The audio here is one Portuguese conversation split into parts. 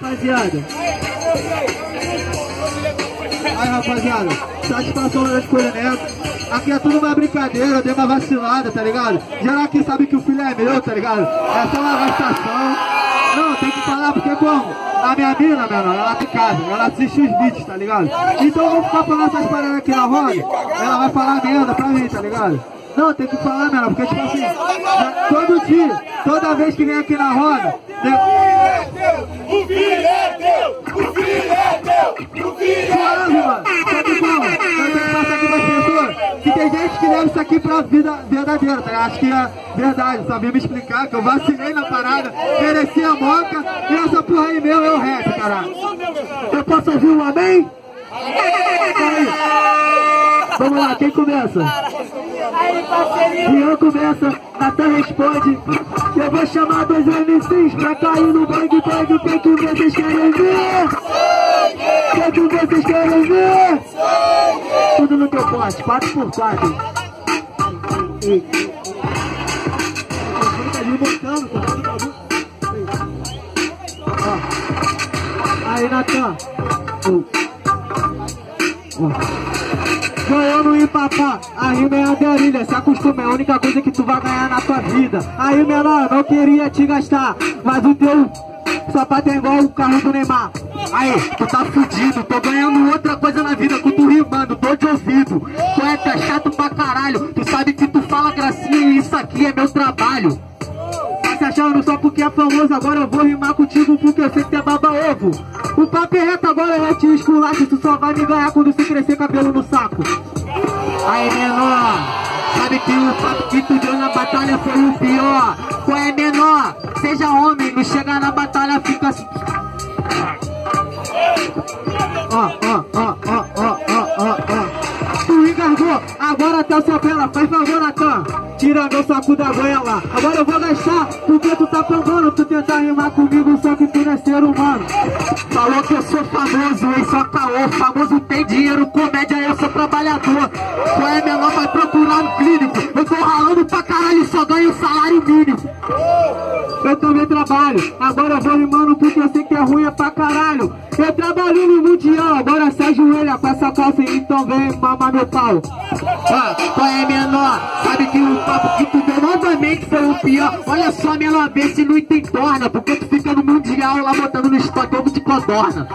Rapaziada. Aí, rapaziada. Satisfação das coisas neto. Aqui é tudo uma brincadeira, eu dei uma vacilada, tá ligado? Geral aqui sabe que o filho é meu, tá ligado? É só uma gastação. Não, tem que falar, porque como? A minha mina, menor, ela tá em casa, ela assiste os vídeos, tá ligado? Então vamos ficar falando essas paradas aqui na roda, ela vai falar merda pra mim, tá ligado? Não, tem que falar, menor, porque tipo assim, todo dia, toda vez que vem aqui na roda, O filho é teu! O filho é teu! O filho é Falando, mano. Sabe como? Que passar aqui pras pessoas que tem gente que leva isso aqui pra vida verdadeira, tá? Acho que é verdade, só vim me explicar que eu vacilei na parada, mereci a moca e essa porra aí meu é o rap, caralho. Eu posso ouvir um amém? Aí. Vamos lá, quem começa? Rian começa, Natan responde. Eu vou chamar dois MCs pra cair no bang bang. Quem que vocês querem ver? Quem que vocês querem ver? Tudo no teu pote, 4x4. Ei. Tá ali montando, tá tudo bagulho. Ó. Aí, Natan. Ó. Ó. Ganhando em papá, a rima é a derilha Se acostuma, é a única coisa que tu vai ganhar na tua vida. Aí menor, não queria te gastar Mas o teu sapato é igual o carro do Neymar. Aí, tu tá fudido, tô ganhando outra coisa na vida Com tu rimando, tô de ouvido. Poeta chato pra caralho Tu sabe que tu fala gracinha e isso aqui é meu trabalho. Tá se achando só porque é famoso, agora eu vou rimar contigo porque eu sei que é baba ovo. O papo é reto, agora eu te esculacho, tu só vai me ganhar quando você crescer cabelo no saco. Aí menor, sabe que o papo que tu deu na batalha foi o pior. Qual é menor? Seja homem, não chega na batalha, fica assim. Ó, ó, até o seu bela, faz favor, Natan. Tira meu saco da goela. Agora eu vou gastar, porque tu tá pambando. Tu tentar rimar comigo, só que tu não é ser humano. Falou que eu sou famoso, hein, só caô. Famoso tem dinheiro, comédia, eu sou trabalhador. Qual é menor, vai procurar no clínico. Eu tô ralando pra caralho, só ganho salário mínimo. Eu também trabalho, agora eu vou rimando porque eu sei que é ruim é pra caralho. Eu trabalho no mundial, agora se ajoelha com essa calça e então vem mamar meu pau. Ah, qual é menor? Sabe que o papo que tu deu novamente foi o pior. Olha só, menor, vê se não tem torna, porque tu fica no mundial lá botando no estoque ovo de codorna.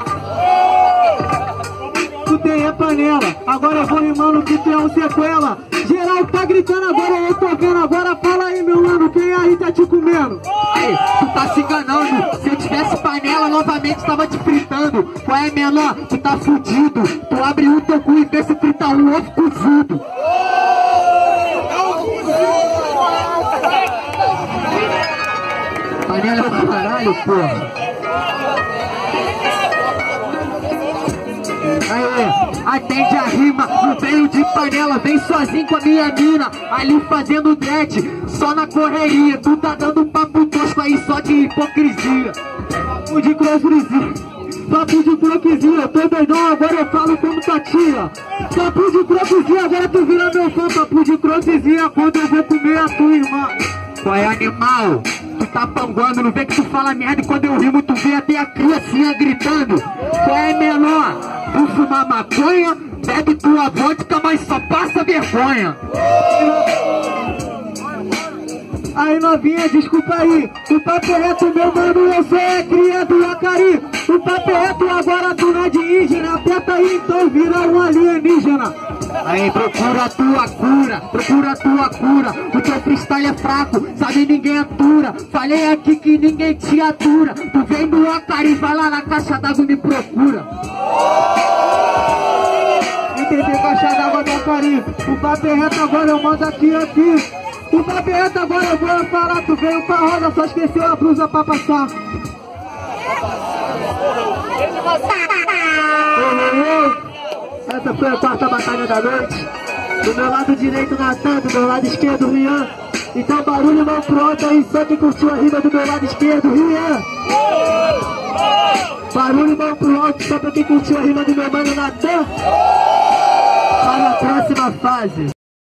Tu tem é panela, agora eu vou rimando que tu é um sequela. Geral tá gritando agora, eu tô vendo agora. Fala aí, meu mano, aí tá te comendo? Aí, tu tá se enganando. Se eu tivesse panela, novamente tava te fritando. Qual é, menor? Tu tá fudido. Tu abre o teu cu e vê se frita um ovo cozido. Panela pra caralho, porra. Atende a rima, não veio de panela, vem sozinho com a minha mina, ali fazendo dread, só na correria, tu tá dando papo tosco aí só de hipocrisia. Papo de hipocrisia, papo de hipocrisia, tô doidão, agora eu falo como tua tia. Papo de hipocrisia, agora tu vira meu fã, papo de hipocrisia, quando eu vou comer a tua irmã. Qual é animal? Tu tá panguando, não vê que tu fala merda e quando eu rimo tu vê até a criancinha gritando. Qual é menor? Tu fumar maconha, bebe tua vodka, mas só passa vergonha. Aí novinha, desculpa aí. O papo é reto, meu mano, eu sou é cria do Acari. O papo é reto, agora tu não é de indígena. Aperta aí, então vira um alienígena. Aí procura a tua cura, procura a tua cura. O teu freestyle é fraco, sabe ninguém atura. Falei aqui que ninguém te atura. Tu vem do Acari, vai lá na caixa d'água e me procura caixa d'água do Acari O papo é reto, agora eu mando aqui, aqui o papo é reto, agora eu vou falar Tu veio pra roda, só esqueceu a blusa pra passar Essa foi a quarta batalha da noite. Do meu lado direito, Natan, do meu lado esquerdo, Rian. Então barulho mão pronto aí, só quem curtiu a rima do meu lado esquerdo, Rian. Barulho mão pro alto, só pra quem curtiu a rima do meu mano Natan. Próxima fase.